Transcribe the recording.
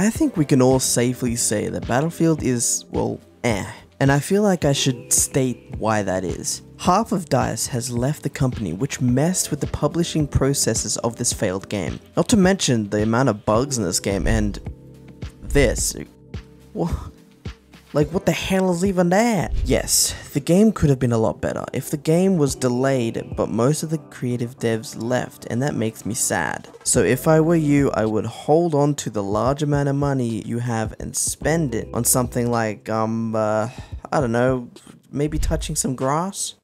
I think we can all safely say that Battlefield is, well, eh. And I feel like I should state why that is. Half of DICE has left the company, which messed with the publishing processes of this failed game. Not to mention the amount of bugs in this game and this. Well, like, what the hell is even that? Yes, the game could have been a lot better if the game was delayed, but most of the creative devs left, and that makes me sad. So if I were you, I would hold on to the large amount of money you have and spend it on something like, um, uh, I don't know, maybe touching some grass?